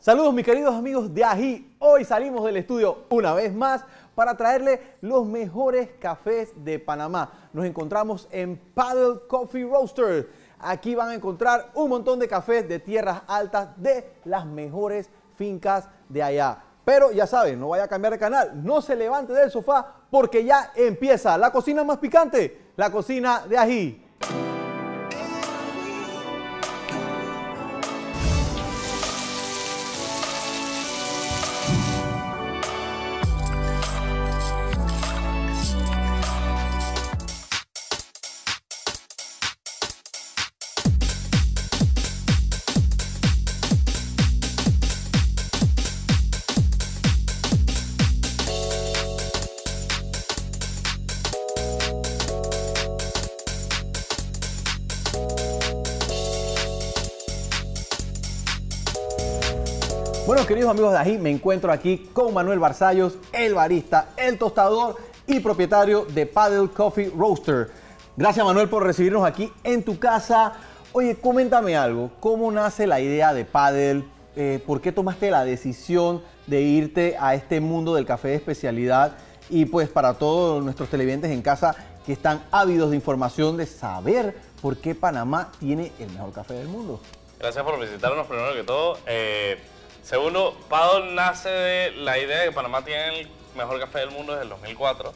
Saludos mis queridos amigos de Ají. Hoy salimos del estudio una vez más para traerle los mejores cafés de Panamá. Nos encontramos en Paddle Coffee Roaster. Aquí van a encontrar un montón de cafés de tierras altas de las mejores fincas de allá. Pero ya saben, no vaya a cambiar de canal, no se levante del sofá porque ya empieza la cocina más picante, la cocina de Ají. Queridos amigos de Ají, me encuentro aquí con Manuel Barzallos, el barista, el tostador y propietario de Paddle Coffee Roaster. Gracias Manuel por recibirnos aquí en tu casa. Oye, coméntame algo, ¿cómo nace la idea de Paddle? Eh, ¿Por qué tomaste la decisión de irte a este mundo del café de especialidad? Y pues para todos nuestros televidentes en casa que están ávidos de información, de saber por qué Panamá tiene el mejor café del mundo. Gracias por visitarnos primero que todo. Eh, segundo, Paddle nace de la idea de que Panamá tiene el mejor café del mundo desde el 2004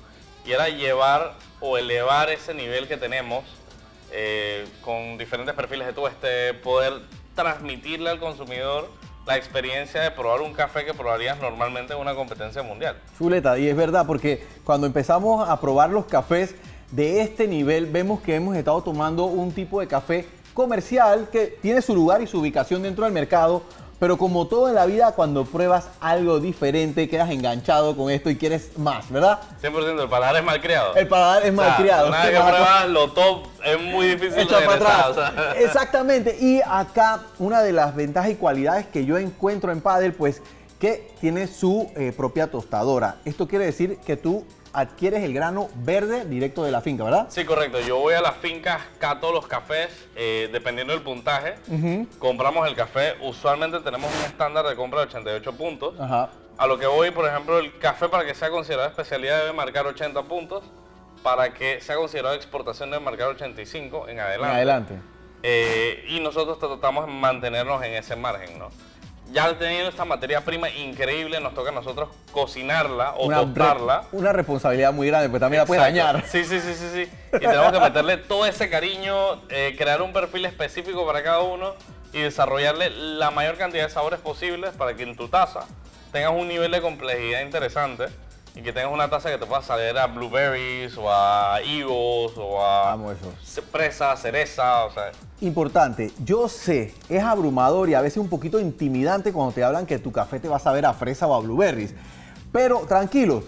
y era llevar o elevar ese nivel que tenemos eh, con diferentes perfiles de tueste, poder transmitirle al consumidor la experiencia de probar un café que probarías normalmente en una competencia mundial. Chuleta, y es verdad, porque cuando empezamos a probar los cafés de este nivel, vemos que hemos estado tomando un tipo de café comercial que tiene su lugar y su ubicación dentro del mercado, pero como todo en la vida, cuando pruebas algo diferente, quedas enganchado con esto y quieres más, ¿verdad? 100%, el paladar es mal criado. El paladar es O sea, mal criado. Una vez que pruebas lo top, es muy difícil Echa de para atrás. o sea. Exactamente. Y acá una de las ventajas y cualidades que yo encuentro en Paddle, pues que tiene su eh, propia tostadora. Esto quiere decir que tú adquieres el grano verde directo de la finca, ¿verdad? Sí, correcto. Yo voy a las fincas, cato los cafés, eh, dependiendo del puntaje. Compramos el café. Usualmente tenemos un estándar de compra de 88 puntos. Ajá. A lo que voy, por ejemplo, el café para que sea considerado especialidad debe marcar 80 puntos. Para que sea considerado exportación debe marcar 85 en En adelante. adelante. Eh, y nosotros tratamos de mantenernos en ese margen, ¿no? Ya teniendo esta materia prima increíble, nos toca a nosotros cocinarla o Una, re- tostarla. una responsabilidad muy grande, pues también la puede dañar. Sí, sí, sí, sí, sí. Y tenemos que meterle todo ese cariño, eh, crear un perfil específico para cada uno y desarrollarle la mayor cantidad de sabores posibles para que en tu taza tengas un nivel de complejidad interesante y que tengas una taza que te pueda salir a blueberries o a higos o a fresa, cereza, o sea, Importante, yo sé, es abrumador y a veces un poquito intimidante cuando te hablan que tu café te va a saber a fresa o a blueberries. Pero tranquilos,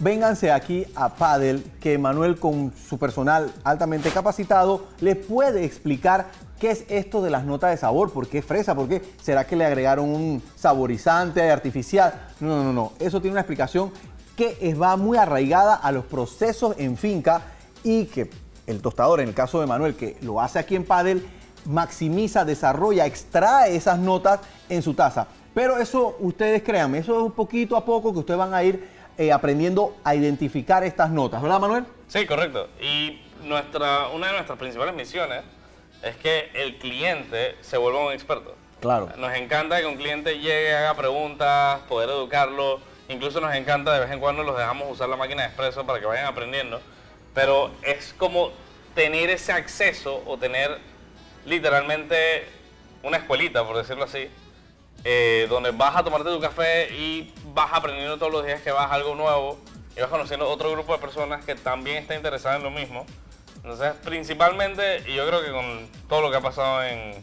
vénganse aquí a Paddle, que Manuel con su personal altamente capacitado les puede explicar qué es esto de las notas de sabor, por qué fresa, por qué será que le agregaron un saborizante artificial. No, no, no, no, eso tiene una explicación que es- va muy arraigada a los procesos en finca y que el tostador, en el caso de Manuel, que lo hace aquí en Padel, maximiza, desarrolla, extrae esas notas en su taza. Pero eso, ustedes créanme, eso es un poquito a poco que ustedes van a ir eh, aprendiendo a identificar estas notas, ¿verdad, Manuel? Sí, correcto. Y nuestra, una de nuestras principales misiones es que el cliente se vuelva un experto. Claro. Nos encanta que un cliente llegue, haga preguntas, poder educarlo. Incluso nos encanta de vez en cuando los dejamos usar la máquina de expreso para que vayan aprendiendo. Pero es como tener ese acceso o tener literalmente una escuelita, por decirlo así, eh, donde vas a tomarte tu café y vas aprendiendo todos los días que vas algo nuevo y vas conociendo otro grupo de personas que también está interesada en lo mismo. Entonces, principalmente, y yo creo que con todo lo que ha pasado en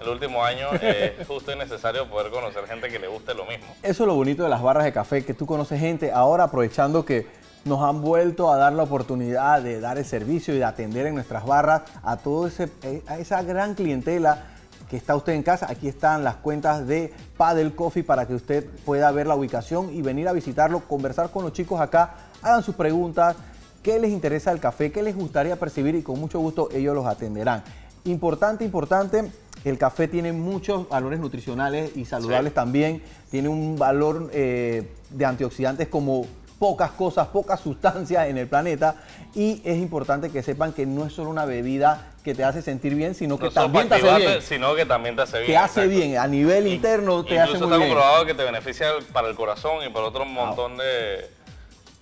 el último año, eh, es justo y necesario poder conocer gente que le guste lo mismo. Eso es lo bonito de las barras de café, que tú conoces gente, ahora aprovechando que nos han vuelto a dar la oportunidad de dar el servicio y de atender en nuestras barras a todo ese, eh, a esa gran clientela que está usted en casa. Aquí están las cuentas de Paddle Coffee para que usted pueda ver la ubicación y venir a visitarlo, conversar con los chicos acá, hagan sus preguntas, qué les interesa el café, qué les gustaría percibir y con mucho gusto ellos los atenderán. Importante, importante, el café tiene muchos valores nutricionales y saludables también. Tiene un valor eh, de antioxidantes como pocas cosas, pocas sustancias en el planeta. Y es importante que sepan que no es solo una bebida que te hace sentir bien, sino que No también te hace bien. Sino que también te hace bien. Te hace exacto. bien, a nivel In- interno te hace Incluso muy está bien. comprobado que te beneficia para el corazón y para otro montón de...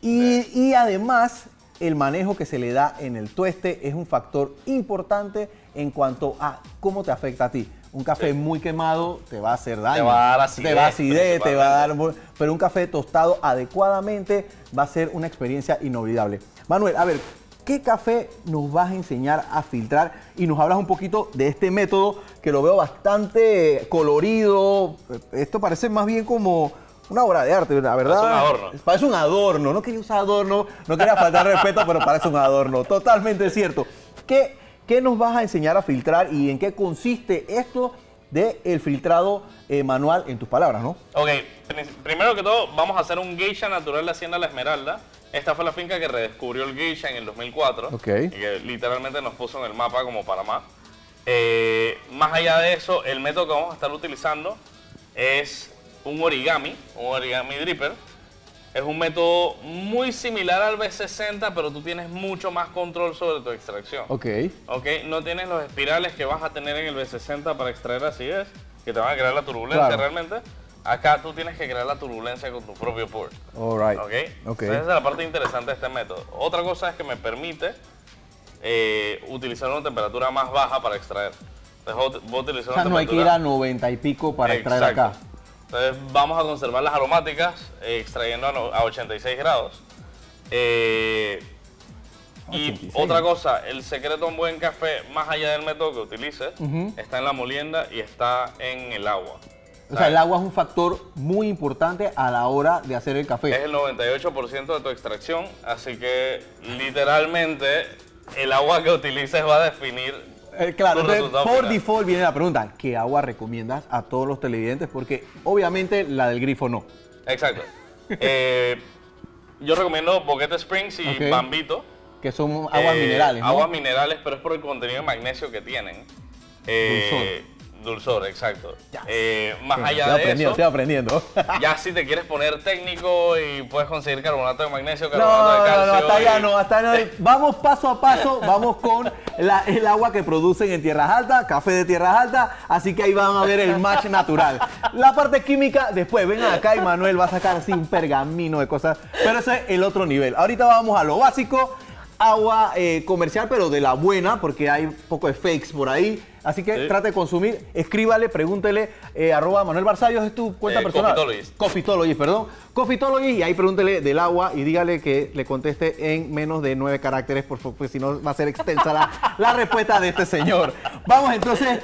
Y, y además, el manejo que se le da en el tueste es un factor importante en cuanto a cómo te afecta a ti. Un café Sí. muy quemado te va a hacer daño. va a dar acidez, Te va a acidez, te va a dar... Pero un café tostado adecuadamente va a ser una experiencia inolvidable. Manuel, a ver, ¿qué café nos vas a enseñar a filtrar? Y nos hablas un poquito de este método que lo veo bastante colorido. Esto parece más bien como una obra de arte, la verdad. un adorno. Parece un adorno. No quería usar adorno, no quería faltar respeto, pero parece un adorno. Totalmente cierto. ¿Qué, qué nos vas a enseñar a filtrar y en qué consiste esto del filtrado eh, manual en tus palabras, no? Ok, primero que todo, vamos a hacer un geisha natural de Hacienda La Esmeralda. Esta fue la finca que redescubrió el geisha en el 2004. Ok. Y que literalmente nos puso en el mapa como Panamá. Eh, más allá de eso, el método que vamos a estar utilizando es un origami, un origami dripper. Es un método muy similar al B60, pero tú tienes mucho más control sobre tu extracción. Ok. Ok, no tienes los espirales que vas a tener en el B60 para extraer acidez, que te van a crear la turbulencia Claro. realmente. Acá tú tienes que crear la turbulencia con tu propio pour. All right. ¿Ok? Ok. Entonces, esa es la parte interesante de este método. Otra cosa es que me permite eh, utilizar una temperatura más baja para extraer. Entonces, voy a- utilizar O sea, una no hay que ir temperatura- a 90 y pico para extraer acá. Entonces vamos a conservar las aromáticas eh, extrayendo a, no- a 86 grados. Eh, y 86. otra cosa, el secreto a un buen café, más allá del método que utilices, está en la molienda y está en el agua. O sea, el agua es un factor muy importante a la hora de hacer el café. Es el 98% de tu extracción, así que literalmente el agua que utilices va a definir Eh, claro, entonces, por final. default viene la pregunta, ¿qué agua recomiendas a todos los televidentes? Porque obviamente la del grifo no. Exacto. Eh, yo recomiendo Boquete Springs y. Bambito. Que son aguas Eh, minerales, ¿no? Aguas minerales, pero es por el contenido de magnesio que tienen. Eh, dulzor. Exacto. Eh, más allá estoy de aprendiendo, eso, estoy aprendiendo. ya si te quieres poner técnico y puedes conseguir carbonato de magnesio, No, carbonato de no, calcio. no, hasta allá y- no, hasta allá. Vamos paso a paso, vamos con la- el agua que producen en tierras altas, café de tierras altas, así que ahí van a ver el match natural. La parte química, después vengan acá y Manuel va a sacar así un pergamino de cosas, pero ese es el otro nivel. Ahorita vamos a lo básico, agua eh, comercial, pero de la buena, porque hay un poco de fakes por ahí. Así que Sí. trate de consumir, escríbale, pregúntele, eh, arroba Manuel Barzallos, es tu cuenta Eh, personal. Coffeetologist. Coffeetologist, perdón. Coffeetologist y ahí pregúntele del agua y dígale que le conteste en menos de nueve caracteres, por favor, porque si no va a ser extensa la, la respuesta de este señor. Vamos entonces,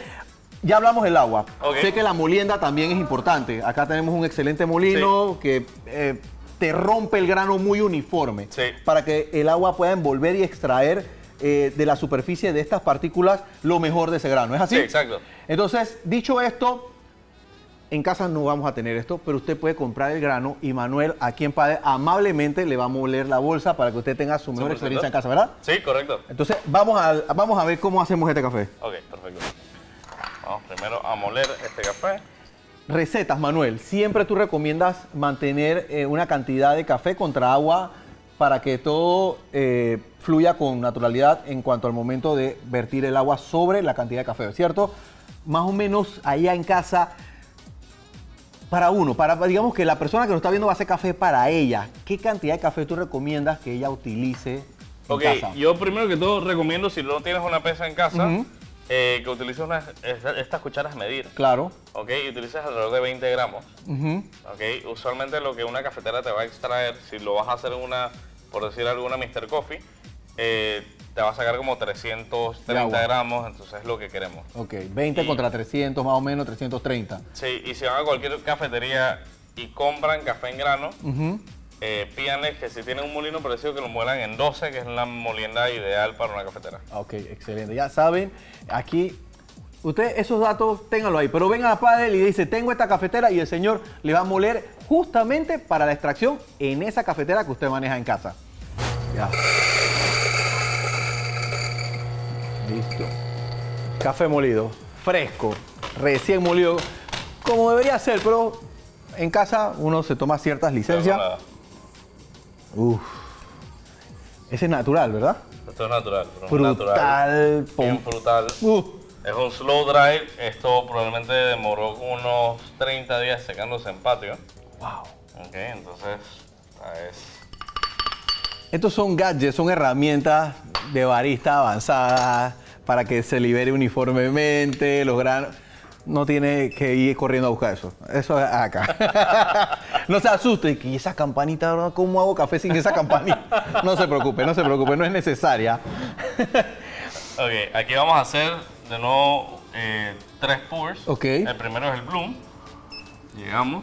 ya hablamos del agua. Sé que la molienda también es importante. Acá tenemos un excelente molino que eh, te rompe el grano muy uniforme Sí. para que el agua pueda envolver y extraer eh, de la superficie de estas partículas lo mejor de ese grano. ¿Es así? Sí, exacto. Entonces, dicho esto, en casa no vamos a tener esto, pero usted puede comprar el grano y Manuel, aquí en Padre, amablemente le va a moler la bolsa para que usted tenga su mejor 100%. experiencia en casa, ¿verdad? Sí, correcto. Entonces, vamos a, vamos a ver cómo hacemos este café. Ok, perfecto. Vamos primero a moler este café. Recetas, Manuel. Siempre tú recomiendas mantener eh, una cantidad de café contra agua para que todo eh, fluya con naturalidad en cuanto al momento de vertir el agua sobre la cantidad de café, ¿cierto? Más o menos allá en casa, para uno, para digamos que la persona que nos está viendo va a hacer café para ella, ¿qué cantidad de café tú recomiendas que ella utilice en Ok, casa? yo primero que todo recomiendo, si no tienes una pesa en casa. Eh, que unas- esta- estas cucharas medir. Claro. Ok, y utilices alrededor de 20 gramos. Ujú. Ok, usualmente lo que una cafetera te va a extraer, si lo vas a hacer en una, por decir alguna Mr. Coffee, eh, te va a sacar como De 330 agua. gramos, entonces es lo que queremos. Ok, 20 Y- contra 300, más o menos 330. Sí, y si van a cualquier cafetería y compran café en grano, Ujú. Eh, pídanles que si tienen un molino parecido que lo muelan en 12, que es la molienda ideal para una cafetera. Ok, excelente. Ya saben, aquí, ustedes esos datos ténganlo ahí, pero vengan a Padel y dice, tengo esta cafetera y el señor le va a moler justamente para la extracción en esa cafetera que usted maneja en casa. Ya. Listo. Café molido. fresco, recién molido, como debería ser, pero en casa uno se toma ciertas licencias. Uf. Ese es natural, ¿verdad? Esto es natural. Frutal. Bien frutal. Uf. Es un slow dry. Esto probablemente demoró unos 30 días secándose en patio. Wow. Ok, entonces esta es Estos son gadgets, son herramientas de barista avanzadas para que se libere uniformemente los granos. No tiene que ir corriendo a buscar eso. Eso es acá. no se asuste. ¿Y esa campanita? ¿Cómo hago café sin esa campanita? No se preocupe, no se preocupe, no es necesaria. Ok, aquí vamos a hacer de nuevo eh, tres pours. Ok. El primero es el bloom. Llegamos.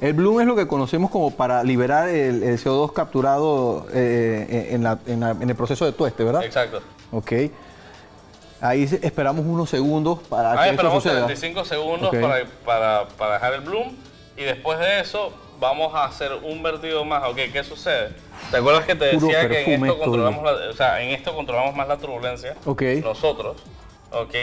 El bloom es lo que conocemos como para liberar el, el CO2 capturado eh, en, la- en la- en el proceso de tueste, ¿verdad? Exacto. Ok. Ahí esperamos unos segundos para Ahí que eso esperamos suceda. 35 segundos para, para, para dejar el bloom. Y después de eso vamos a hacer un vertido más. Ok, ¿qué sucede? ¿Te acuerdas que te Puro decía que en esto, esto, controlamos la, o sea, en esto controlamos más la turbulencia? Ok. Nosotros, ok,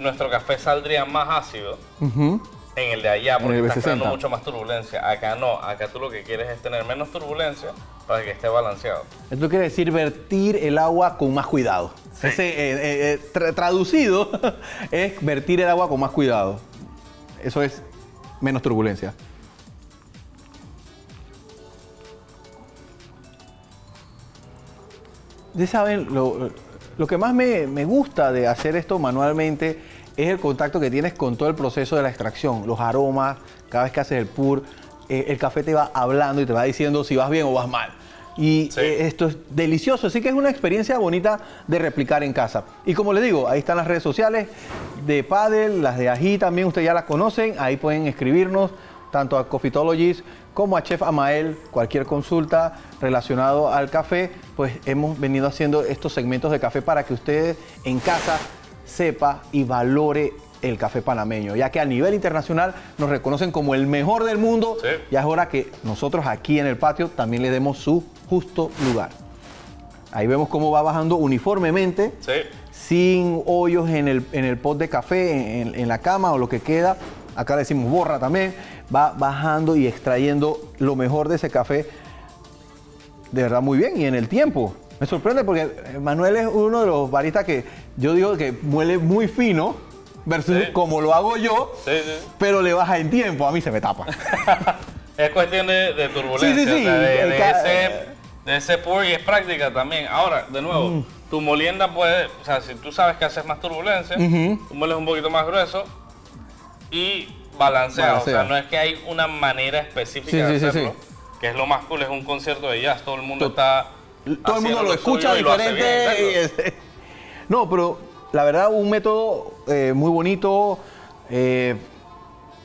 nuestro café saldría más ácido Ujú. en el de allá porque está creando B60. mucho más turbulencia. Acá no, acá tú lo que quieres es tener menos turbulencia para que esté balanceado. Esto quiere decir vertir el agua con más cuidado. Eh, eh, eh, tra- traducido es vertir el agua con más cuidado. Eso es menos turbulencia. Ya saben, lo, que más me, gusta de hacer esto manualmente es el contacto que tienes con todo el proceso de la extracción, los aromas, cada vez que haces el pour, eh, el café te va hablando y te va diciendo si vas bien o vas mal. Y Sí. eh, esto es delicioso, así que es una experiencia bonita de replicar en casa. Y como les digo, ahí están las redes sociales de Paddle, las de Ají también, ustedes ya las conocen, ahí pueden escribirnos tanto a Cofitologist como a Chef Amael, cualquier consulta relacionado al café, pues hemos venido haciendo estos segmentos de café para que ustedes en casa sepa y valore el café panameño, ya que a nivel internacional nos reconocen como el mejor del mundo, Sí. ya es hora que nosotros aquí en el patio también le demos su justo lugar. Ahí vemos cómo va bajando uniformemente, Sí. sin hoyos en el, en el pot de café, en, en la cama o lo que queda. Acá le decimos borra también. Va bajando y extrayendo lo mejor de ese café de verdad muy bien y en el tiempo. Me sorprende porque Manuel es uno de los baristas que yo digo que muele muy fino versus Sí. como lo hago yo, Sí, sí. pero le baja en tiempo. A mí se me tapa. Es cuestión de, de turbulencia, o sea, de, ese, de ese pour y es práctica también. Ahora, de nuevo, Mm. tu molienda puede, o sea, si tú sabes que haces más turbulencia, tú mueles un poquito más grueso y balanceado. O sea, no es que hay una manera específica de hacerlo, que es lo más cool, es un concierto de jazz, todo el mundo está Todo el mundo lo escucha lo diferente. bien, no, pero la verdad, un método eh, muy bonito. eh,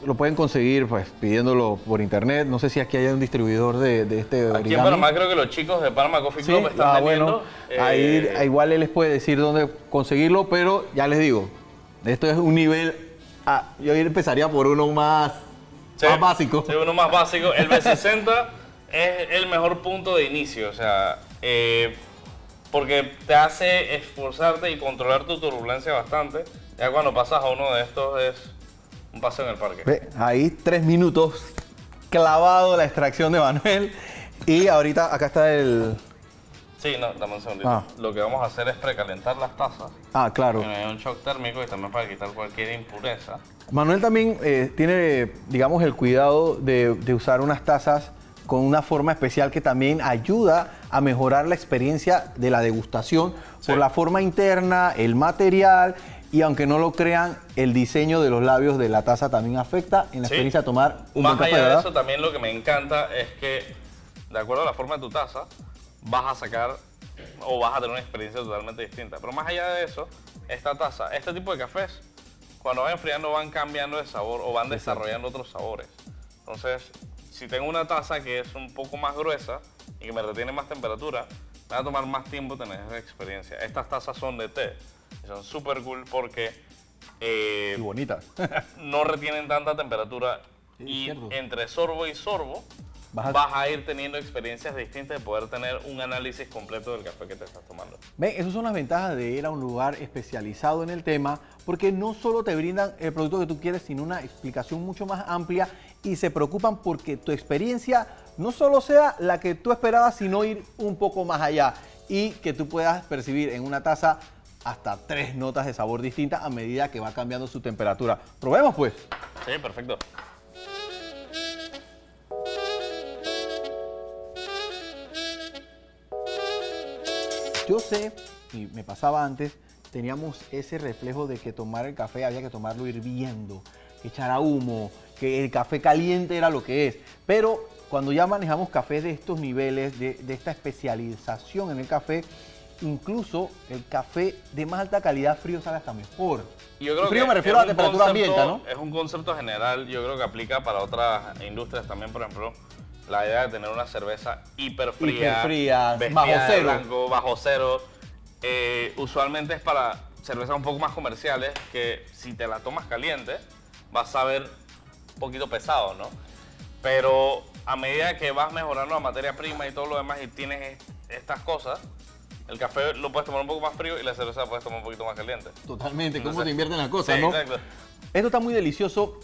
lo pueden conseguir pues pidiéndolo por internet. No sé si aquí hay un distribuidor de, de este Aquí en origami. Panamá creo que los chicos de Panama Coffee Sí, Club están ah, vendiendo. bueno, ahí eh, igual él les puede decir dónde conseguirlo, pero ya les digo, esto es un nivel. ah, yo empezaría por uno más, Sí, más básico. Sí, uno más básico. El B60 es el mejor punto de inicio, o sea, eh, porque te hace esforzarte y controlar tu turbulencia bastante. Ya cuando pasas a uno de estos es un paseo en el parque. Ve, ahí tres minutos clavado la extracción de Manuel. Y ahorita acá está el. Sí, no, dame un segundito. Ah. Lo que vamos a hacer es precalentar las tazas. Ah, claro. que un shock térmico y también para quitar cualquier impureza. Manuel también eh, tiene, digamos, el cuidado de, de usar unas tazas con una forma especial que también ayuda a mejorar la experiencia de la degustación Sí. por la forma interna, el material y aunque no lo crean, el diseño de los labios de la taza también afecta en la Sí. experiencia de tomar un Más buen café, allá de eso, también lo que me encanta es que, de acuerdo a la forma de tu taza, vas a sacar o vas a tener una experiencia totalmente distinta. Pero más allá de eso, esta taza, este tipo de cafés, cuando van enfriando van cambiando de sabor o van desarrollando otros sabores. Entonces, si tengo una taza que es un poco más gruesa y que me retiene más temperatura, me va a tomar más tiempo tener esa experiencia. Estas tazas son de té y son súper cool porque... eh, Y bonitas. no retienen tanta temperatura Sí, y cierto. entre sorbo y sorbo vas a... ir teniendo experiencias distintas de poder tener un análisis completo del café que te estás tomando. Ven, esas son las ventajas de ir a un lugar especializado en el tema, porque no solo te brindan el producto que tú quieres, sino una explicación mucho más amplia y se preocupan porque tu experiencia no solo sea la que tú esperabas, sino ir un poco más allá y que tú puedas percibir en una taza hasta tres notas de sabor distintas a medida que va cambiando su temperatura. Probemos pues. Sí, perfecto. Yo sé, y me pasaba antes, teníamos ese reflejo de que tomar el café había que tomarlo hirviendo, que echara humo, que el café caliente era lo que es. Pero cuando ya manejamos café de estos niveles, de, esta especialización en el café, incluso el café de más alta calidad frío sabe hasta mejor. Yo creo frío me refiero a la temperatura ambiente, ¿no? Es un concepto general, yo creo que aplica para otras industrias también, por ejemplo, la idea de tener una cerveza hiper fría, bajo cero. Blanco, bajo cero. Eh, usualmente es para cervezas un poco más comerciales que si te la tomas caliente vas a ver poquito pesado, ¿no? Pero a medida que vas mejorando la materia prima y todo lo demás y tienes estas cosas, el café lo puedes tomar un poco más frío y la cerveza la puedes tomar un poquito más caliente. Totalmente, cómo te invierten las cosas, ¿no? Exacto. Esto está muy delicioso,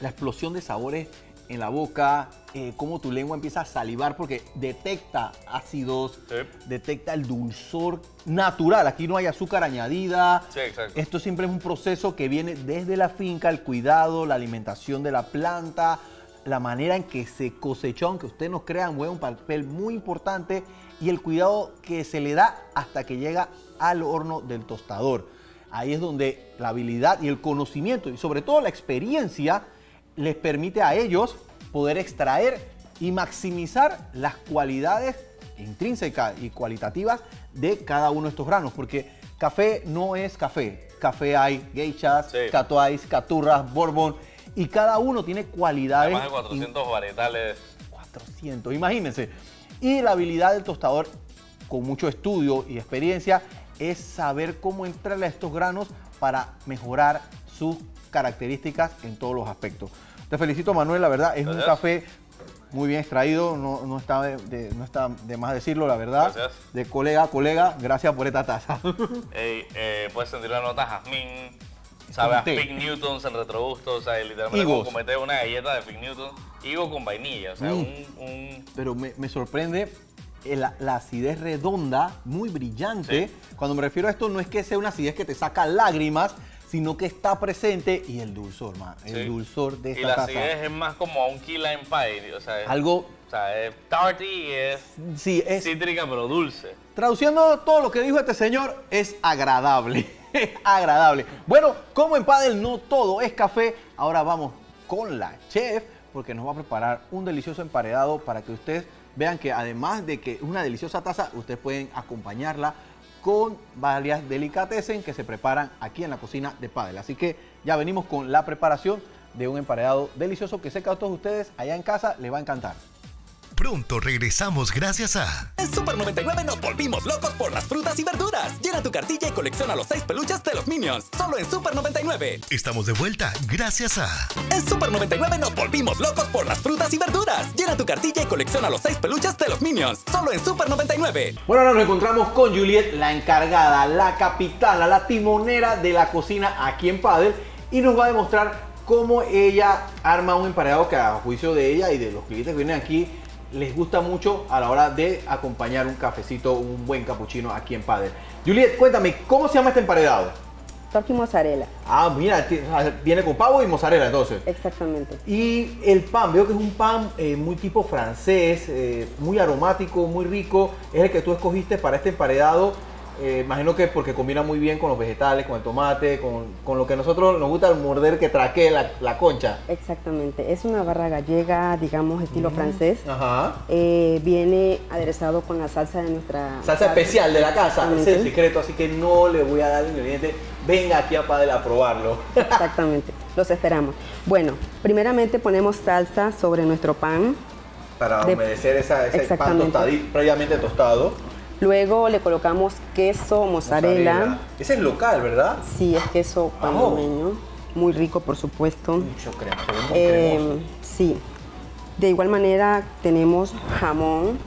la explosión de sabores en la boca, eh, cómo tu lengua empieza a salivar porque detecta ácidos, detecta el dulzor natural. Aquí no hay azúcar añadida. Sí, exacto. Esto siempre es un proceso que viene desde la finca, el cuidado, la alimentación de la planta, la manera en que se cosechó, aunque usted nos crea, juega un papel muy importante y el cuidado que se le da hasta que llega al horno del tostador. Ahí es donde la habilidad y el conocimiento y sobre todo la experiencia les permite a ellos poder extraer y maximizar las cualidades intrínsecas y cualitativas de cada uno de estos granos, porque café no es café. Café hay geishas, catuais, caturras, bourbon, y cada uno tiene cualidades. Más de 400 varietales. 400, imagínense. Y la habilidad del tostador, con mucho estudio y experiencia, es saber cómo entrarle a estos granos para mejorar sus características en todos los aspectos. Te felicito, Manuel, la verdad, es un café muy bien extraído, no, está de, no está de más decirlo, la verdad. Gracias. De colega a colega, gracias por esta taza. Eh, puedes sentir la nota jazmín, sabe a Pink Newtons en retrogusto, o sea, literalmente como cometer una galleta de Pink Newton, higo con vainilla, o sea, mm. un, Pero me, sorprende la, acidez redonda, muy brillante. Cuando me refiero a esto, no es que sea una acidez que te saca lágrimas, sino que está presente y el dulzor, man, el dulzor de esta Y la acidez es más como un key lime pie, o sea, es, algo... O sea, es tarty y es, sí, es cítrica pero dulce. Traduciendo todo lo que dijo este señor, es agradable, es agradable. Bueno, como en Padel no todo es café, ahora vamos con la chef porque nos va a preparar un delicioso emparedado para que ustedes vean que además de que es una deliciosa taza, ustedes pueden acompañarla con varias delicatessen que se preparan aquí en la cocina de Padel. Así que ya venimos con la preparación de un emparedado delicioso que sé que a todos ustedes allá en casa les va a encantar. Pronto regresamos gracias a... En Super 99 nos volvimos locos por las frutas y verduras. Llena tu cartilla y colecciona los seis peluches de los Minions. Solo en Super 99. Estamos de vuelta gracias a... En Super 99 nos volvimos locos por las frutas y verduras. Llena tu cartilla y colecciona los seis peluches de los Minions. Solo en Super 99. Bueno, ahora nos encontramos con Juliet, la encargada, la capitana, la timonera de la cocina aquí en Padel. Y nos va a demostrar cómo ella arma un emparedado que a juicio de ella y de los clientes que vienen aquí les gusta mucho a la hora de acompañar un cafecito, un buen capuchino aquí en Padre. Juliet, cuéntame, ¿cómo se llama este emparedado? Toque mozzarella. Ah, mira, viene con pavo y mozzarella entonces. Exactamente. Y el pan, veo que es un pan eh, muy tipo francés, eh, muy aromático, muy rico. Es el que tú escogiste para este emparedado. Eh, imagino que porque combina muy bien con los vegetales, con el tomate, con, lo que a nosotros nos gusta el morder que traque la, concha. Exactamente, es una barra gallega, digamos, estilo mm, francés. Ajá. Eh, viene aderezado con la salsa de nuestra... Salsa, especial de la casa, es el secreto, así que no le voy a dar el ingrediente. Venga aquí a Padel a probarlo. Exactamente, los esperamos. Bueno, primeramente ponemos salsa sobre nuestro pan. Para humedecer ese pan tostadito, previamente tostado. Luego le colocamos queso, mozzarella. Ese es local, ¿verdad? Sí, es queso panameño. Muy rico, por supuesto. Mucho crema, eh, Sí. De igual manera tenemos jamón.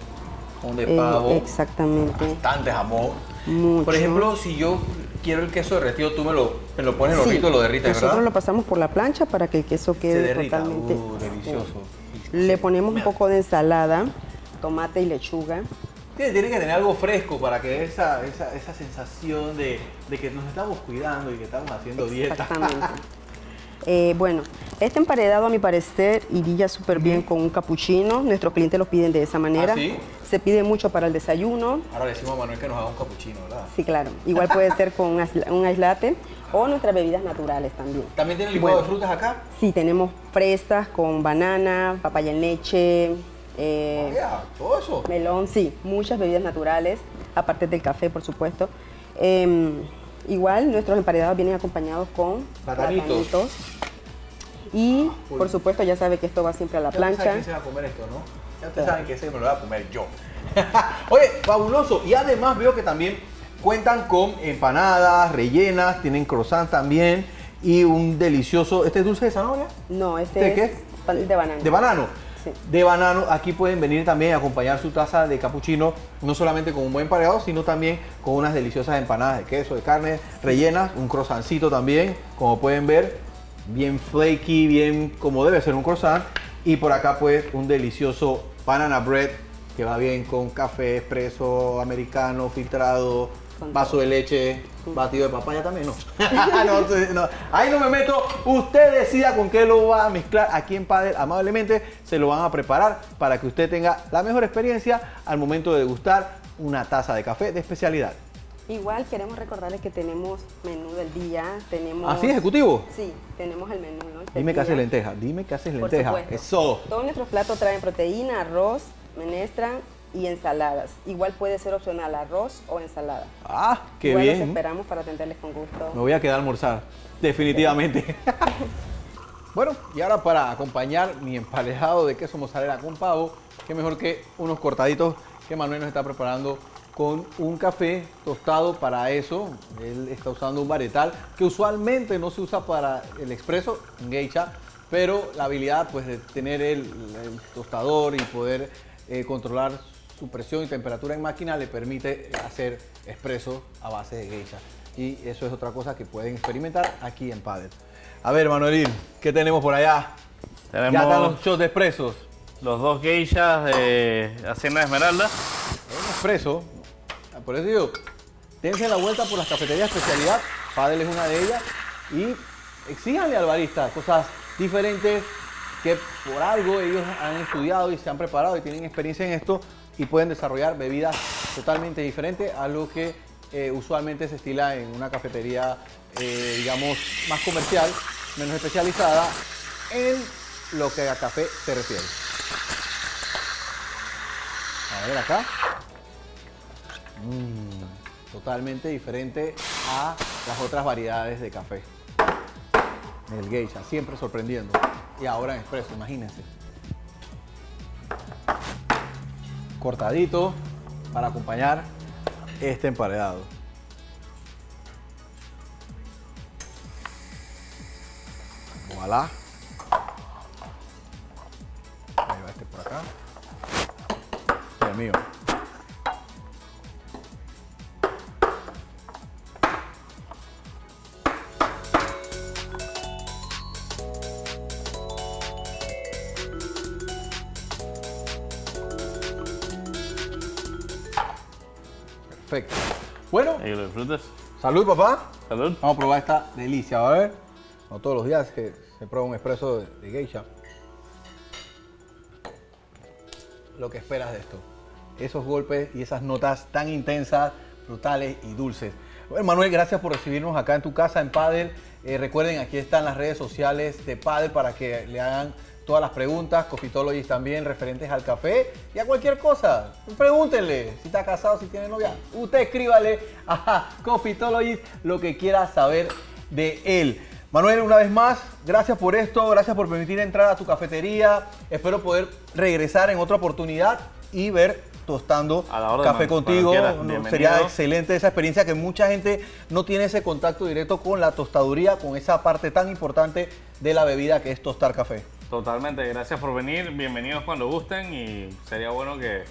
Con de eh, pavo. exactamente. Bastante jamón. Mucho. Por ejemplo, si yo quiero el queso derretido, tú me lo, me lo pones en el Sí, hornito y lo derrites, Nosotros ¿verdad? lo pasamos por la plancha para que el queso Se quede derrita. totalmente. Uh, delicioso. Le ponemos un poco de ensalada, tomate y lechuga. Tiene, tiene que tener algo fresco para que esa, esa, esa sensación de, de que nos estamos cuidando y que estamos haciendo dieta. Exactamente. Eh, bueno, este emparedado a mi parecer iría súper bien con un capuchino. Nuestros clientes lo piden de esa manera. ¿Ah, sí? Se pide mucho para el desayuno. Ahora le decimos a Manuel que nos haga un capuchino, ¿verdad? Sí, claro. Igual puede ser con un un aislate o nuestras bebidas naturales también. ¿También tiene licuado Bueno. de frutas acá? Sí, tenemos fresas con banana, papaya en leche, eh, Vaya, todo eso. melón, sí, muchas bebidas naturales, aparte del café, por supuesto. Em, igual nuestros emparedados vienen acompañados con Platanitos. platanitos. Y, por supuesto, ya sabe que esto va siempre a la Ya saben plancha. se va a comer esto, ¿no? Ya ustedes saben que ese me lo voy a comer yo. Oye, fabuloso. Y además veo que también cuentan con empanadas rellenas, tienen croissant también y un delicioso... ¿Este es dulce de zanahoria? No, este ¿De es qué? de banana. De banano. De banano, aquí pueden venir también a acompañar su taza de capuchino, no solamente con un buen pareado, sino también con unas deliciosas empanadas de queso, de carne rellenas, un croissancito también, como pueden ver, bien flaky, bien como debe ser un croissant. Y por acá pues un delicioso banana bread que va bien con café expreso, americano, filtrado, Con vaso de leche, batido de papaya también, no. No, no, Ahí no me meto. Usted decida con qué lo va a mezclar aquí en Padel. Amablemente se lo van a preparar para que usted tenga la mejor experiencia al momento de degustar una taza de café de especialidad. Igual queremos recordarles que tenemos menú del día, tenemos... ¿Así, ejecutivo? Sí, tenemos el menú, ¿no? Dime que haces lenteja, dime que haces Por lenteja. supuesto. Eso. Todos nuestros platos traen proteína, arroz, menestra y ensaladas. Igual puede ser opcional arroz o ensalada. Ah, qué Igual los bien. esperamos para atenderles con gusto. Me voy a quedar a almorzar, definitivamente. bueno, y ahora para acompañar mi emparejado de queso mozzarella con pavo, qué mejor que unos cortaditos que Manuel nos está preparando con un café tostado para eso. Él está usando un varietal que usualmente no se usa para el expreso, en geisha, pero la habilidad pues de tener el, el tostador y poder eh, controlar su presión y temperatura en máquina le permite hacer expreso a base de geisha. Y eso es otra cosa que pueden experimentar aquí en Padel. A ver, Manuelín, ¿qué tenemos por allá? Ya están Tenemos los shots de expresos. los dos geishas de Hacienda Esmeralda. Un expreso. Ah, Por eso digo, dense la vuelta por las cafeterías de especialidad. Padel es una de ellas. Y exíjanle al barista cosas diferentes que por algo ellos han estudiado y se han preparado y tienen experiencia en esto y pueden desarrollar bebidas totalmente diferentes a lo que eh, usualmente se estila en una cafetería, eh, digamos, más comercial, menos especializada en lo que a café se refiere. A ver acá. Mm, totalmente diferente a las otras variedades de café. El geisha, siempre sorprendiendo. Y ahora en expreso, imagínense. Cortadito para acompañar este emparedado. Ojalá. Ahí va este por acá. Dios mío. Salud papá. Salud. Vamos a probar esta delicia, a ver. No todos los días que se prueba un expreso de, de geisha. Lo que esperas de esto. Esos golpes y esas notas tan intensas, brutales y dulces. Bueno, Manuel, gracias por recibirnos acá en tu casa en Padel. Eh, recuerden, aquí están las redes sociales de Padel para que le hagan todas las preguntas, Cofitologist también, referentes al café y a cualquier cosa. Pregúntenle si está casado, si tiene novia. Usted escríbale a Cofitologist lo que quiera saber de él. Manuel, una vez más, gracias por esto, gracias por permitir entrar a tu cafetería. Espero poder regresar en otra oportunidad y ver tostando café contigo. sería excelente esa experiencia que mucha gente no tiene ese contacto directo con la tostaduría, con esa parte tan importante de la bebida que es tostar café. Totalmente, gracias por venir, bienvenidos cuando gusten y sería bueno que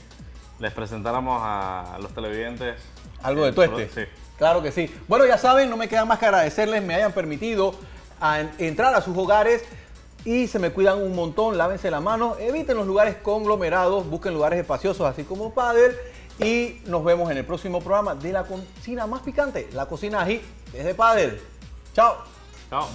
les presentáramos a los televidentes. Algo de tueste. Sí. Claro que sí. Bueno, ya saben, no me queda más que agradecerles, me hayan permitido a- entrar a sus hogares y se me cuidan un montón, lávense la mano, eviten los lugares conglomerados, busquen lugares espaciosos así como Padel y nos vemos en el próximo programa de la cocina más picante, la cocina ají desde Padel. Chao. Chao.